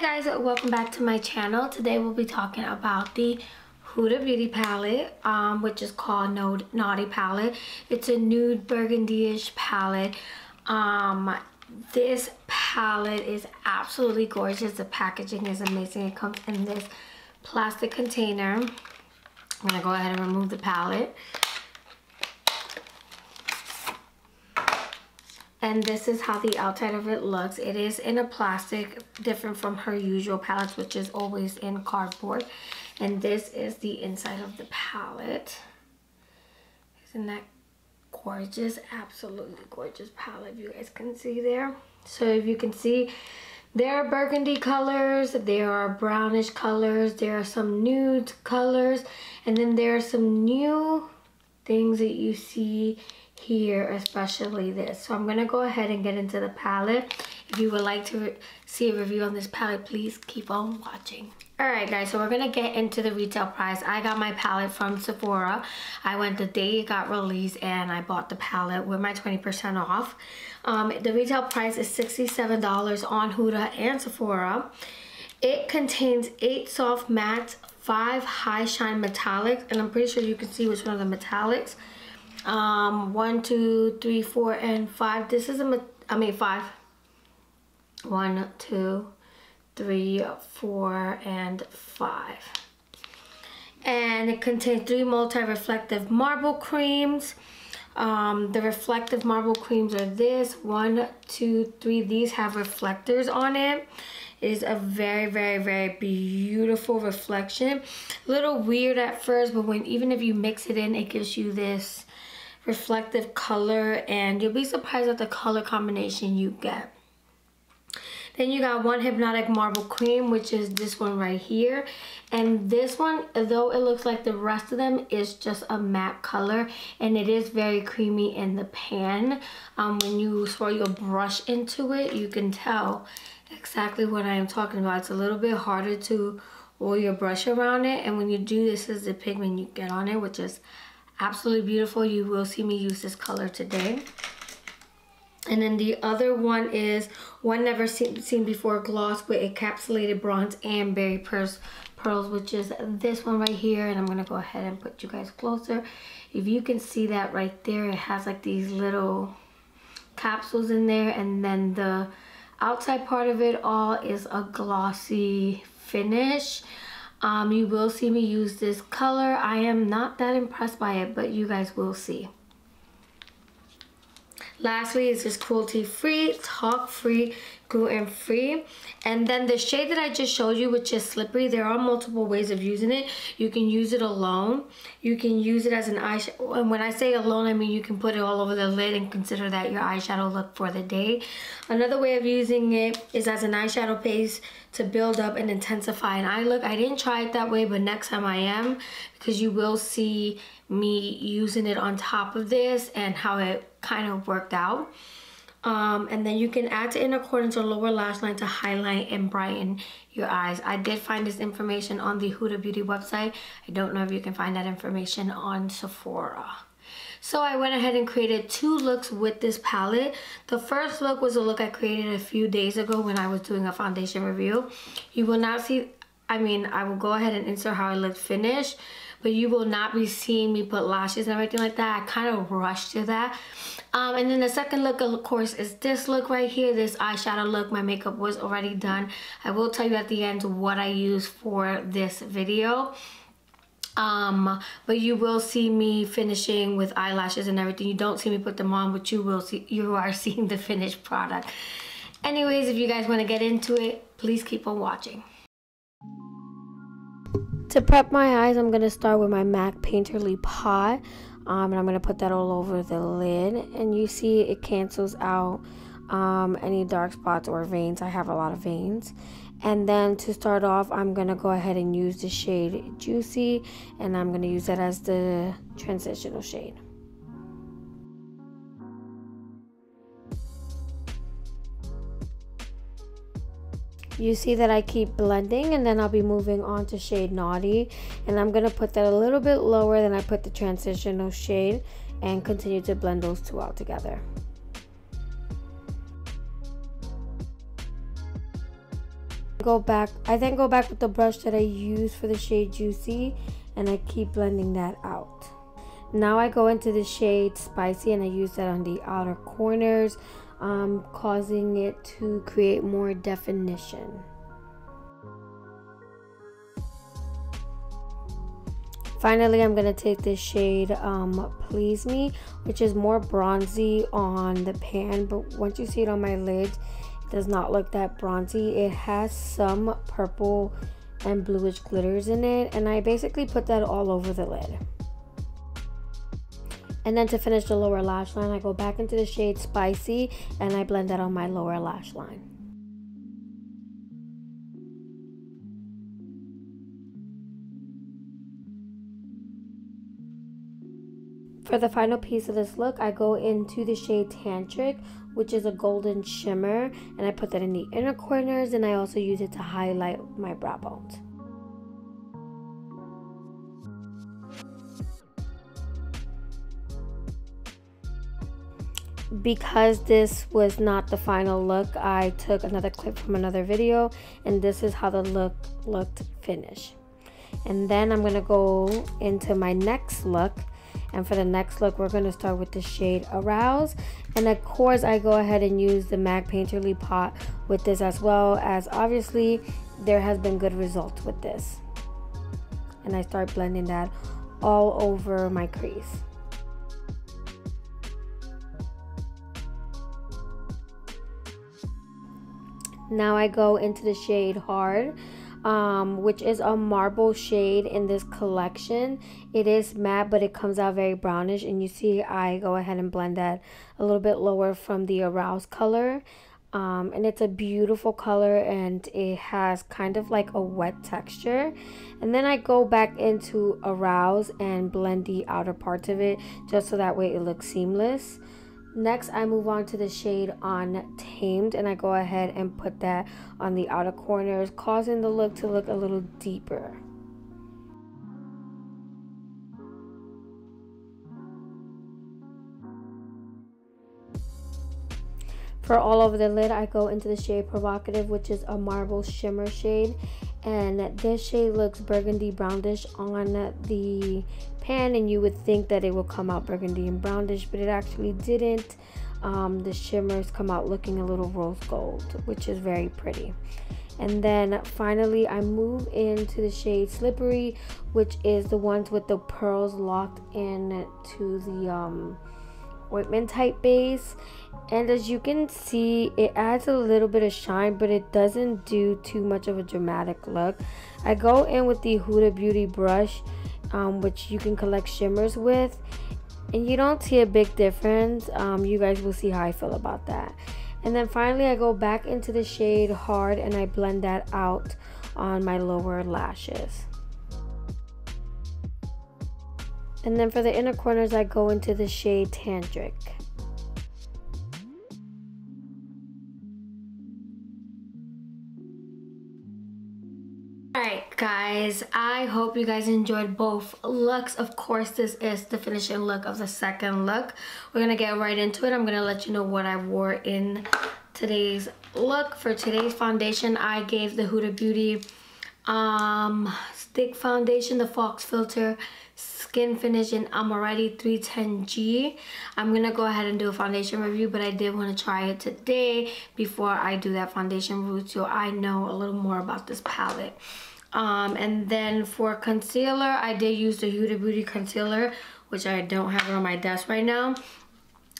guys, welcome back to my channel. Today we'll be talking about the Huda Beauty palette, um, which is called Naughty Palette. It's a nude burgundy-ish palette. Um, this palette is absolutely gorgeous. The packaging is amazing. It comes in this plastic container. I'm gonna go ahead and remove the palette. And this is how the outside of it looks. It is in a plastic different from her usual palettes which is always in cardboard. And this is the inside of the palette. Isn't that gorgeous? Absolutely gorgeous palette. You guys can see there. So if you can see there are burgundy colors there are brownish colors there are some nude colors and then there are some new things that you see here, especially this. So I'm to go ahead and get into the palette. If you would like to see a review on this palette, please keep on watching. Alright guys, so we're going to get into the retail price. I got my palette from Sephora. I went the day it got released and I bought the palette with my 20% off. Um, the retail price is $67 on Huda and Sephora. It contains 8 soft mattes, 5 high shine metallics, and I'm pretty sure you can see which one of the metallics um one two three four and five. This is a i mean five. One two three four and five. And it contains three multi-reflective marble creams. Um, the reflective marble creams are this. One two three. These have reflectors on it. It is a very very very beautiful reflection. A little weird at first but when even if you mix it in it gives you this reflective color and you'll be surprised at the color combination you get. Then you got one Hypnotic Marble Cream, which is this one right here. And this one, though it looks like the rest of them, is just a matte color. And it is very creamy in the pan. Um, when you swirl your brush into it, you can tell exactly what I am talking about. It's a little bit harder to roll your brush around it. And when you do, this is the pigment you get on it, which is absolutely beautiful. You will see me use this color today. And then the other one is One Never Seen, seen Before Gloss with encapsulated bronze and berry pearls, pearls, which is this one right here. And I'm going to go ahead and put you guys closer. If you can see that right there, it has like these little capsules in there. And then the outside part of it all is a glossy finish. Um, you will see me use this color. I am not that impressed by it, but you guys will see. Lastly, it's just cruelty-free, talc-free, gluten-free. And then the shade that I just showed you, which is slippery, there are multiple ways of using it. You can use it alone. You can use it as an eyeshadow. And when I say alone, I mean you can put it all over the lid and consider that your eyeshadow look for the day. Another way of using it is as an eyeshadow base to build up and intensify an eye look. I didn't try it that way, but next time I am because you will see me using it on top of this and how it kind of worked out. Um, and then you can add to inner corners or lower lash line to highlight and brighten your eyes. I did find this information on the Huda Beauty website. I don't know if you can find that information on Sephora. So I went ahead and created two looks with this palette. The first look was a look I created a few days ago when I was doing a foundation review. You will not see, I mean, I will go ahead and insert how it looked finished but you will not be seeing me put lashes and everything like that. I kind of rushed to that. Um, and then the second look, of course, is this look right here, this eyeshadow look. My makeup was already done. I will tell you at the end what I use for this video. Um, but you will see me finishing with eyelashes and everything. You don't see me put them on, but you will see, you are seeing the finished product. Anyways, if you guys want to get into it, please keep on watching. To prep my eyes, I'm going to start with my MAC Painterly Pot. Um, and I'm going to put that all over the lid. And you see it cancels out um, any dark spots or veins. I have a lot of veins. And then to start off, I'm going to go ahead and use the shade Juicy. And I'm going to use that as the transitional shade. You see that I keep blending and then I'll be moving on to shade Naughty and I'm going to put that a little bit lower than I put the transitional shade and continue to blend those two out together. Go back, I then go back with the brush that I used for the shade Juicy and I keep blending that out. Now I go into the shade Spicy and I use that on the outer corners, um, causing it to create more definition. Finally, I'm going to take this shade um, Please Me, which is more bronzy on the pan, but once you see it on my lid, it does not look that bronzy. It has some purple and bluish glitters in it, and I basically put that all over the lid. And then to finish the lower lash line, I go back into the shade Spicy, and I blend that on my lower lash line. For the final piece of this look, I go into the shade Tantric, which is a golden shimmer, and I put that in the inner corners, and I also use it to highlight my brow bones. Because this was not the final look I took another clip from another video and this is how the look looked finished and then I'm gonna go into my next look and for the next look, we're going to start with the shade Arouse. And of course, I go ahead and use the MAC Painterly pot with this as well as obviously there has been good results with this. And I start blending that all over my crease. Now I go into the shade Hard um, which is a marble shade in this collection. It is matte, but it comes out very brownish. And you see I go ahead and blend that a little bit lower from the Arouse color. Um, and it's a beautiful color and it has kind of like a wet texture and then I go back into arouse and blend the outer parts of it just so that way it looks seamless Next, I move on to the shade Untamed and I go ahead and put that on the outer corners, causing the look to look a little deeper. For all over the lid, I go into the shade Provocative, which is a marble shimmer shade. And this shade looks burgundy brownish on the pan and you would think that it will come out burgundy and brownish but it actually didn't. Um, the shimmers come out looking a little rose gold which is very pretty. And then finally I move into the shade slippery which is the ones with the pearls locked in to the um, ointment type base. And as you can see it adds a little bit of shine but it doesn't do too much of a dramatic look. I go in with the Huda Beauty brush um, which you can collect shimmers with. And you don't see a big difference. Um, you guys will see how I feel about that. And then finally I go back into the shade hard and I blend that out on my lower lashes and then for the inner corners I go into the shade Tantric. Alright guys i hope you guys enjoyed both looks. Of course this is the finishing look of the second look. We're gonna get right into it. I'm gonna let you know what i wore in today's look. For today's foundation i gave the huda beauty um stick foundation the Faux Filter skin finish in Amaretti 310G. I'm going to go ahead and do a foundation review, but I did want to try it today before I do that foundation review so I know a little more about this palette. Um, and then for concealer, I did use the Huda Beauty concealer, which I don't have on my desk right now.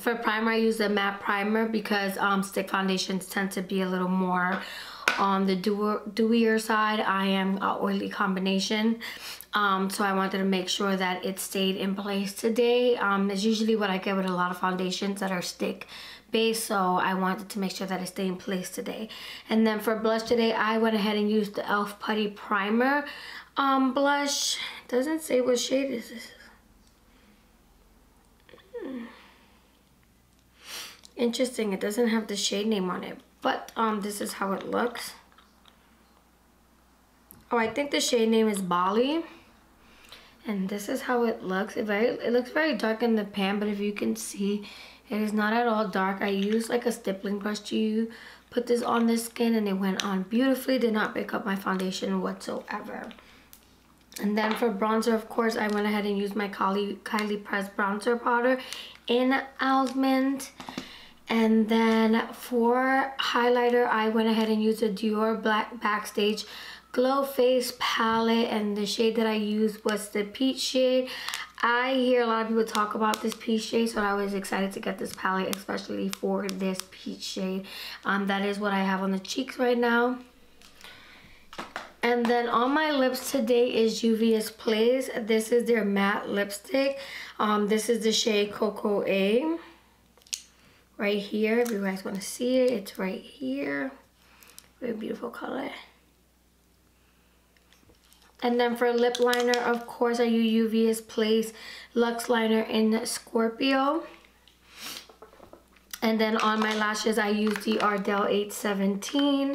For primer, I use the matte primer because um, stick foundations tend to be a little more on the dewier side. I am an oily combination. Um, so I wanted to make sure that it stayed in place today. Um, it's usually what I get with a lot of foundations that are stick base so I wanted to make sure that it stayed in place today and then for blush today I went ahead and used the e.l.f. Putty Primer um, blush doesn't say what shade is this hmm. interesting it doesn't have the shade name on it but um, this is how it looks oh I think the shade name is Bali and this is how it looks it very it looks very dark in the pan but if you can see it is not at all dark. I used like a stippling brush to put this on the skin and it went on beautifully. Did not pick up my foundation whatsoever. And then for bronzer, of course, I went ahead and used my Kylie, Kylie Press bronzer powder in Almond. And then for highlighter, I went ahead and used a Dior Black Backstage Glow Face palette. And the shade that I used was the Peach shade. I hear a lot of people talk about this peach shade, so I was excited to get this palette, especially for this peach shade. Um, that is what I have on the cheeks right now. And then on my lips today is Juvia's Place. This is their matte lipstick. Um, this is the shade Cocoa A. Right here, if you guys want to see it, it's right here. Very beautiful color. And then for lip liner, of course, I use Juvia's Place Luxe Liner in Scorpio. And then on my lashes, I use the Ardell 817.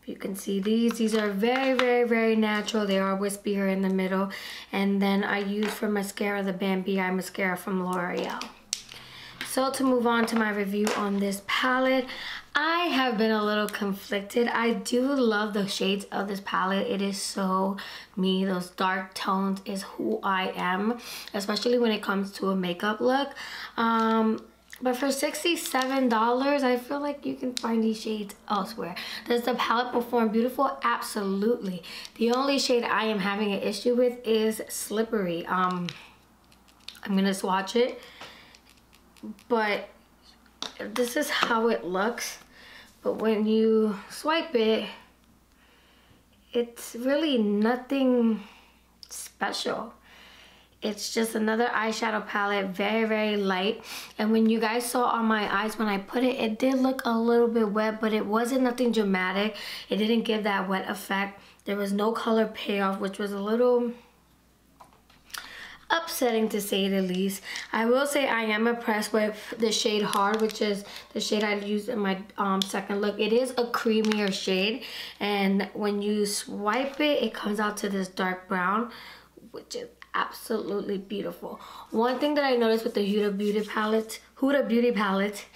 If You can see these. These are very, very, very natural. They are wispier in the middle. And then I use for mascara the Bambi Eye Mascara from L'Oreal. So to move on to my review on this palette, I have been a little conflicted. I do love the shades of this palette. It is so me. Those dark tones is who I am, especially when it comes to a makeup look. Um, but for $67, I feel like you can find these shades elsewhere. Does the palette perform beautiful? Absolutely. The only shade I am having an issue with is Slippery. Um, I'm going to swatch it. But this is how it looks. But when you swipe it, it's really nothing special. It's just another eyeshadow palette, very, very light. And when you guys saw on my eyes when I put it, it did look a little bit wet, but it wasn't nothing dramatic. It didn't give that wet effect. There was no color payoff, which was a little upsetting to say the least. I will say I am impressed with the shade Hard, which is the shade I used in my um, second look. It is a creamier shade, and when you swipe it, it comes out to this dark brown, which is absolutely beautiful. One thing that I noticed with the Huda Beauty palette, Huda Beauty palette,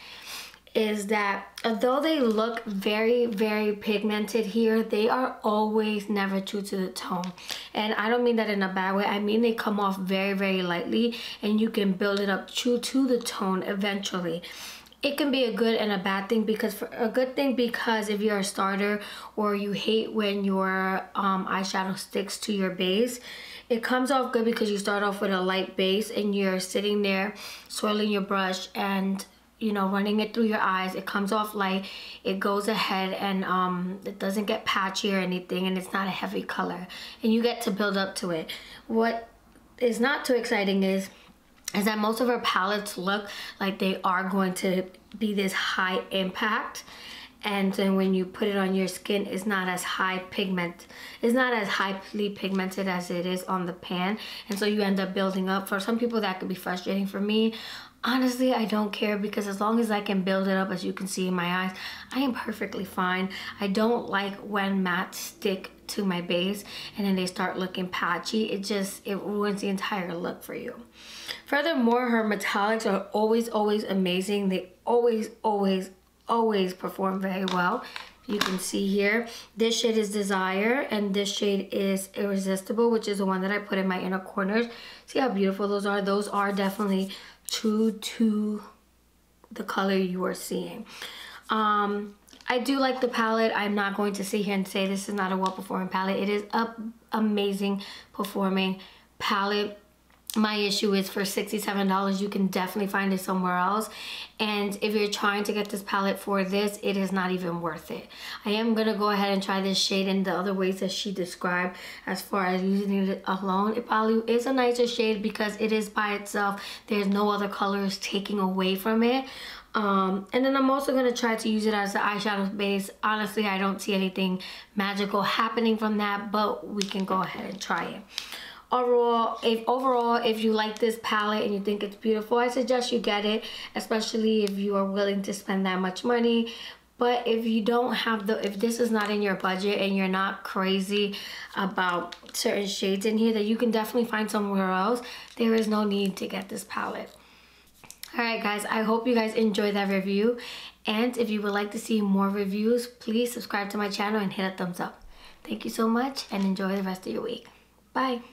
is that although they look very, very pigmented here, they are always never true to the tone. And I don't mean that in a bad way. I mean they come off very, very lightly and you can build it up true to the tone eventually it can be a good and a bad thing because for a good thing because if you're a starter or you hate when your um, eyeshadow sticks to your base it comes off good because you start off with a light base and you're sitting there swirling your brush and you know running it through your eyes. It comes off light. It goes ahead and um it doesn't get patchy or anything and it's not a heavy color. And you get to build up to it. What is not too exciting is is that most of our palettes look like they are going to be this high impact. And then when you put it on your skin it's not as high pigment it's not as highly pigmented as it is on the pan. And so you end up building up. For some people that could be frustrating. For me honestly i don't care because as long as i can build it up as you can see in my eyes i am perfectly fine i don't like when matte stick to my base and then they start looking patchy it just it ruins the entire look for you furthermore her metallics are always always amazing they always always always perform very well. You can see here, this shade is Desire and this shade is Irresistible, which is the one that I put in my inner corners. See how beautiful those are? Those are definitely true to the color you are seeing. Um, I do like the palette. I'm not going to sit here and say this is not a well-performing palette. It is a amazing performing palette my issue is for $67 you can definitely find it somewhere else. And if you're trying to get this palette for this it is not even worth it. I am gonna go ahead and try this shade in the other ways that she described. As far as using it alone it probably is a nicer shade because it is by itself. There's no other colors taking away from it. Um, and then I'm also going to try to use it as the eyeshadow base. Honestly, I don't see anything magical happening from that, but we can go ahead and try it overall if overall if you like this palette and you think it's beautiful i suggest you get it especially if you are willing to spend that much money but if you don't have the if this is not in your budget and you're not crazy about certain shades in here that you can definitely find somewhere else there is no need to get this palette all right guys i hope you guys enjoyed that review And if you would like to see more reviews, please subscribe to my channel and hit a thumbs up. Thank you so much and enjoy the rest of your week. Bye.